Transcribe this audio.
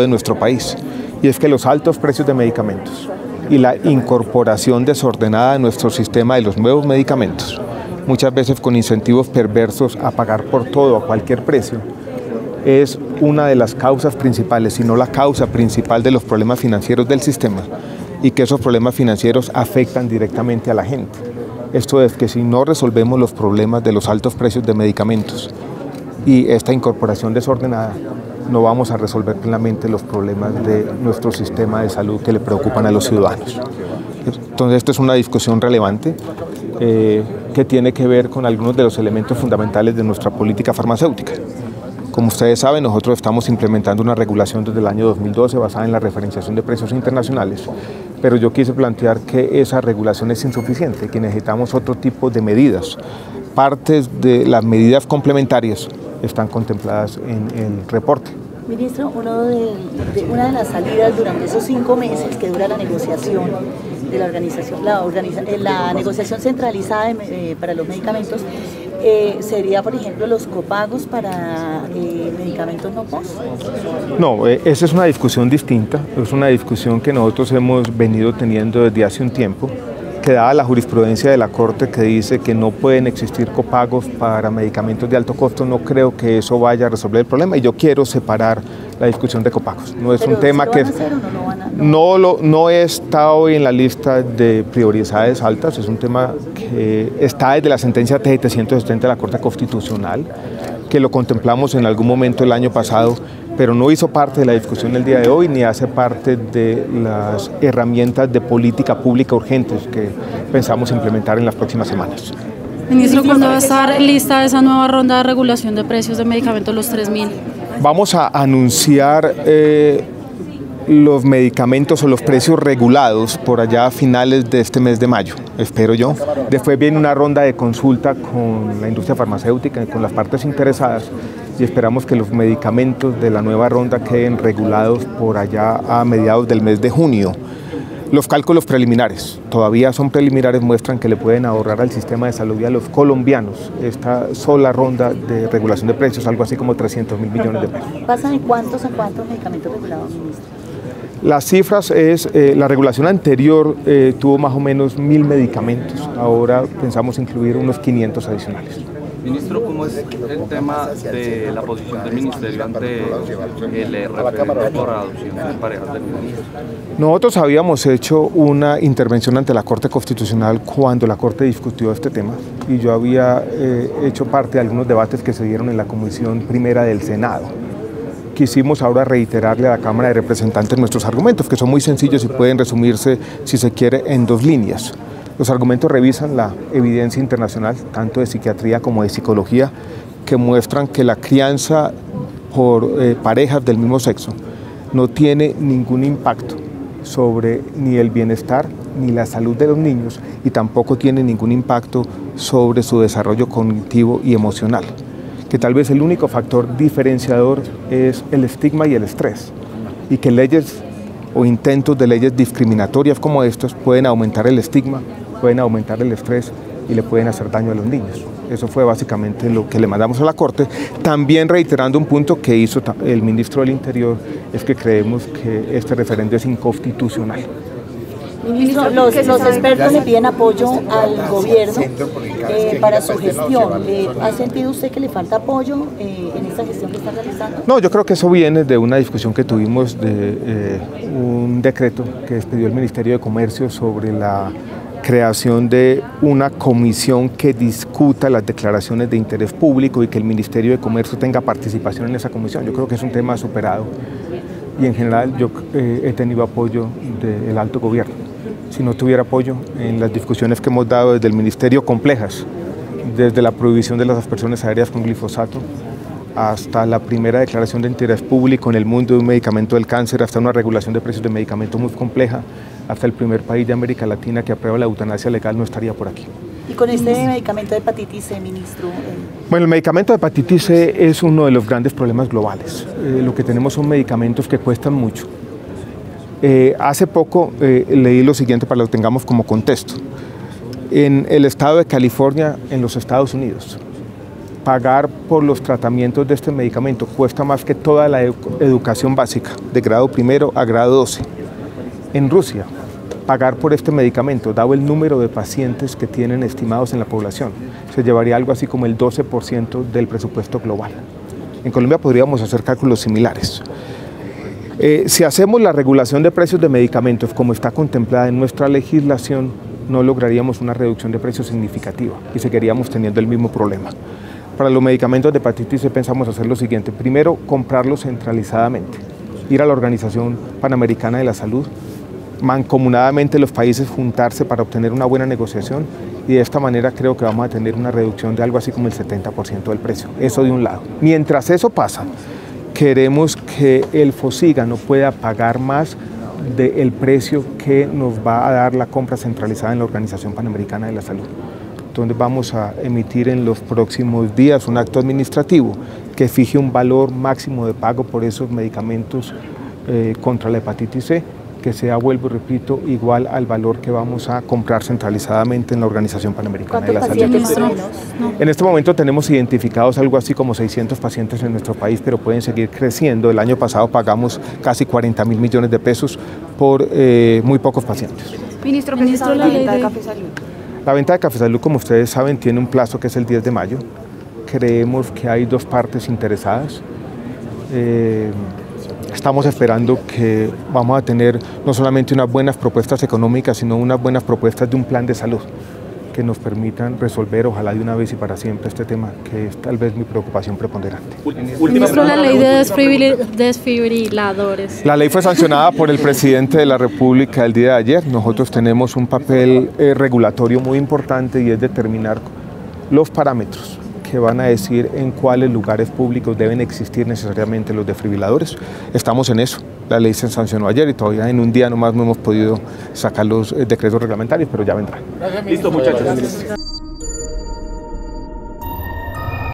de nuestro país, y es que los altos precios de medicamentos y la incorporación desordenada de nuestro sistema de los nuevos medicamentos, muchas veces con incentivos perversos a pagar por todo a cualquier precio, es una de las causas principales, si no la causa principal de los problemas financieros del sistema y que esos problemas financieros afectan directamente a la gente. Esto es que si no resolvemos los problemas de los altos precios de medicamentos y esta incorporación desordenada, no vamos a resolver plenamente los problemas de nuestro sistema de salud que le preocupan a los ciudadanos. Entonces, esto es una discusión relevante eh, que tiene que ver con algunos de los elementos fundamentales de nuestra política farmacéutica. Como ustedes saben, nosotros estamos implementando una regulación desde el año 2012 basada en la referenciación de precios internacionales, pero yo quise plantear que esa regulación es insuficiente, que necesitamos otro tipo de medidas. Partes de las medidas complementarias están contempladas en el reporte. Ministro, uno de, una de las salidas durante esos cinco meses que dura la negociación de la organización, la, eh, la negociación centralizada eh, para los medicamentos, eh, sería, por ejemplo, los copagos para medicamentos no POS? No, esa es una discusión distinta, es una discusión que nosotros hemos venido teniendo desde hace un tiempo que dada la jurisprudencia de la Corte que dice que no pueden existir copagos para medicamentos de alto costo, no creo que eso vaya a resolver el problema. Y yo quiero separar la discusión de copagos. No es un tema que no, lo, no. está hoy en la lista de prioridades altas, es un tema que está desde la sentencia TGT 170 de la Corte Constitucional, que lo contemplamos en algún momento el año pasado pero no hizo parte de la discusión el día de hoy ni hace parte de las herramientas de política pública urgentes que pensamos implementar en las próximas semanas. Ministro, ¿cuándo va a estar lista esa nueva ronda de regulación de precios de medicamentos, los 3.000? Vamos a anunciar eh, los medicamentos o los precios regulados por allá a finales de este mes de mayo, espero yo. Después viene una ronda de consulta con la industria farmacéutica y con las partes interesadas y esperamos que los medicamentos de la nueva ronda queden regulados por allá a mediados del mes de junio. Los cálculos preliminares, todavía son preliminares, muestran que le pueden ahorrar al sistema de salud y a los colombianos esta sola ronda de regulación de precios, algo así como 300 mil millones de pesos. ¿Pasa de cuántos a cuántos medicamentos regulados, ministro? Las cifras es, eh, la regulación anterior eh, tuvo más o menos mil medicamentos, ahora pensamos incluir unos 500 adicionales. Ministro, ¿cómo es el tema de la posición del Ministerio ante el referendo por adopción de parejas del ministro? Nosotros habíamos hecho una intervención ante la Corte Constitucional cuando la Corte discutió este tema y yo había eh, hecho parte de algunos debates que se dieron en la Comisión Primera del Senado. Quisimos ahora reiterarle a la Cámara de Representantes nuestros argumentos, que son muy sencillos y pueden resumirse, si se quiere, en dos líneas. Los argumentos revisan la evidencia internacional, tanto de psiquiatría como de psicología, que muestran que la crianza por eh, parejas del mismo sexo no tiene ningún impacto sobre ni el bienestar ni la salud de los niños y tampoco tiene ningún impacto sobre su desarrollo cognitivo y emocional. Que tal vez el único factor diferenciador es el estigma y el estrés y que leyes o intentos de leyes discriminatorias como estos pueden aumentar el estigma pueden aumentar el estrés y le pueden hacer daño a los niños. Eso fue básicamente lo que le mandamos a la Corte. También reiterando un punto que hizo el ministro del Interior, es que creemos que este referendo es inconstitucional. Ministro, los, expertos le piden apoyo al gobierno eh, para su gestión. ¿Ha sentido usted que le falta apoyo eh, en esta gestión que está realizando? No, yo creo que eso viene de una discusión que tuvimos de eh, un decreto que expidió el Ministerio de Comercio sobre la creación de una comisión que discuta las declaraciones de interés público y que el Ministerio de Comercio tenga participación en esa comisión. Yo creo que es un tema superado y en general yo eh, he tenido apoyo del alto gobierno. Si no tuviera apoyo en las discusiones que hemos dado desde el Ministerio complejas, desde la prohibición de las aspersiones aéreas con glifosato hasta la primera declaración de interés público en el mundo de un medicamento del cáncer, hasta una regulación de precios de medicamentos muy compleja, hasta el primer país de América Latina que aprueba la eutanasia legal no estaría por aquí. ¿Y con este medicamento de hepatitis C, ministro? Bueno, el medicamento de hepatitis C es uno de los grandes problemas globales. Eh, lo que tenemos son medicamentos que cuestan mucho. Eh, hace poco eh, leí lo siguiente para que lo tengamos como contexto. En el estado de California, en los Estados Unidos, pagar por los tratamientos de este medicamento cuesta más que toda la educación básica, de grado primero a grado 12. En Rusia, pagar por este medicamento, dado el número de pacientes que tienen estimados en la población, se llevaría algo así como el 12% del presupuesto global. En Colombia podríamos hacer cálculos similares. Eh, si hacemos la regulación de precios de medicamentos como está contemplada en nuestra legislación, no lograríamos una reducción de precios significativa y seguiríamos teniendo el mismo problema. Para los medicamentos de hepatitis C pensamos hacer lo siguiente. Primero, comprarlos centralizadamente. Ir a la Organización Panamericana de la Salud, mancomunadamente los países juntarse para obtener una buena negociación y de esta manera creo que vamos a tener una reducción de algo así como el 70% del precio. Eso de un lado. Mientras eso pasa, queremos que el FOSIGA no pueda pagar más del precio que nos va a dar la compra centralizada en la Organización Panamericana de la Salud. Entonces vamos a emitir en los próximos días un acto administrativo que fije un valor máximo de pago por esos medicamentos eh, contra la hepatitis C que sea, vuelvo y repito, igual al valor que vamos a comprar centralizadamente en la Organización Panamericana de la Salud. En este momento tenemos identificados algo así como 600 pacientes en nuestro país, pero pueden seguir creciendo. El año pasado pagamos casi 40 mil millones de pesos por eh, muy pocos pacientes. Ministro, Ministro la venta de Café Salud? La venta de Café Salud, como ustedes saben, tiene un plazo que es el 10 de mayo. Creemos que hay dos partes interesadas. Eh, Estamos esperando que vamos a tener no solamente unas buenas propuestas económicas, sino unas buenas propuestas de un plan de salud que nos permitan resolver, ojalá de una vez y para siempre, este tema, que es tal vez mi preocupación preponderante. Ministro, la ley de desfibriladores. La ley fue sancionada por el presidente de la República el día de ayer. Nosotros tenemos un papel eh, regulatorio muy importante y es determinar los parámetros que van a decir en cuáles lugares públicos deben existir necesariamente los desfibriladores. Estamos en eso. La ley se sancionó ayer y todavía en un día nomás no hemos podido sacar los eh, decretos reglamentarios, pero ya vendrán. Listo, muchachos.